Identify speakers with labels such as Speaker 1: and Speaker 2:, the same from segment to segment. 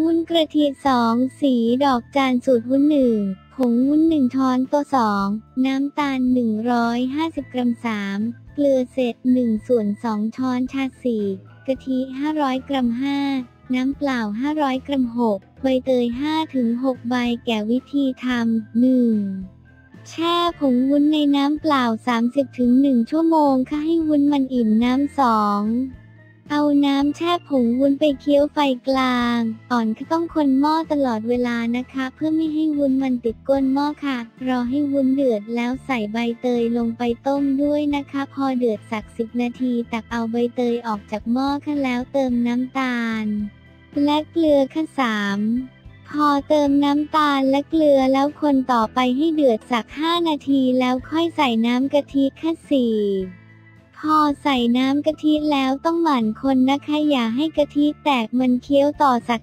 Speaker 1: วุ้นกระเทียมสองสีดอกจานสูตรวุ้นหนึ่งผงวุ้นหนึ่งช้อนโต๊ะสองน้ำตาล 150 กรัมสามเกลือเศษ1ส่วน2ช้อนชาสี่กะทิ 500 กรัม5น้ำเปล่า 500 กรัม6ใบเตย5-6ใบแก่วิธีทำ 1. แช่ผงวุ้นในน้ำเปล่า 30-1 ชั่วโมงค่ะให้วุ้นมันอิ่มน้ำสอง เอาน้ำแช่ผงวุ้นไปเคี่ยวไฟกลาง อ่อนก็ต้องคนหม้อตลอดเวลานะคะ เพื่อไม่ให้วุ้นมันติดก้นหม้อค่ะ รอให้วุ้นเดือดแล้วใส่ใบเตยลงไปต้มด้วยนะคะ พอเดือดสักสิบนาทีตักเอาใบเตยออกจากหม้อค่ะแล้วเติมน้ำตาล และเกลือค่ะสามพอเติมน้ำตาลและเกลือแล้วคนต่อไปให้เดือดสัก 5 นาทีแล้วค่อยใส่น้ำกะทิค่ะสี่ พอใส่น้ำกะทิแล้วต้องหมั่นคนนะคะอย่าให้กะทิแตกมันเคี้ยวต่อสัก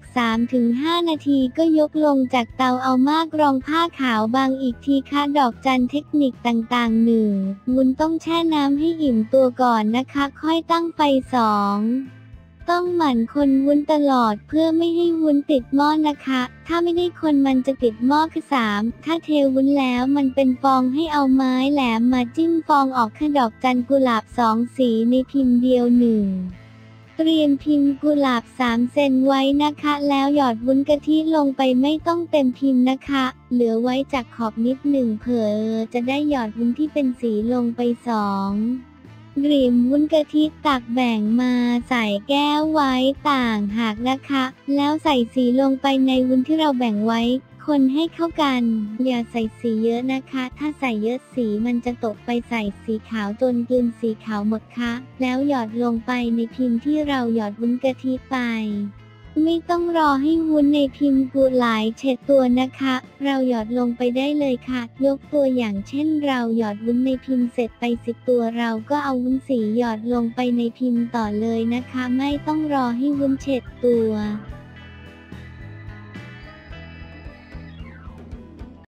Speaker 1: 3-5 นาทีก็ยกลงจากเตาเอามากรองผ้าขาวบางอีกทีค่ะดอกจันเทคนิคต่างๆหนึ่งมุนต้องแช่น้ำให้อิ่มตัวก่อนนะคะ ค่อยตั้งไฟสอง ต้องหมั่นคนวุ้นตลอดเพื่อไม่ให้วุ้นติดหม้อนะคะ ถ้าไม่ได้คนมันจะติดหม้อคือสามถ้าเทวุ้นแล้วมันเป็นฟองให้เอาไม้แหลมมาจิ้มฟองออกค่ะดอกจันกุหลาบสองสีในพิมพ์เดียวหนึ่งเตรียมพิมพ์กุหลาบ3เซนไว้นะคะ แล้วหยอดวุ้นกะทิลงไปไม่ต้องเต็มพิมพ์นะคะ เหลือไว้จากขอบนิดหนึ่งเผื่อจะได้หยอดวุ้นที่เป็นสีลงไปสอง กรีมวุ้นกะทิตักแบ่งมาใส่แก้วไว้ต่างหากนะคะ แล้วใส่สีลงไปในวุ้นที่เราแบ่งไว้ คนให้เข้ากัน อย่าใส่สีเยอะนะคะ ถ้าใส่เยอะสีมันจะตกไปใส่สีขาวจนกลืนสีขาวหมดคะ แล้วหยอดลงไปในพิมพ์ที่เราหยอดวุ้นกะทิไป ไม่ต้องรอให้วุ้นในพิมพ์กูหลายเฉดตัวนะคะ เราหยอดลงไปได้เลยค่ะ ยกตัวอย่างเช่น เราหยอดวุ้นในพิมพ์เสร็จไปสิบตัวเราก็เอาวุ้นสีหยอดลงไปในพิมพ์ต่อเลยนะคะ ไม่ต้องรอให้วุ้นเฉดตัว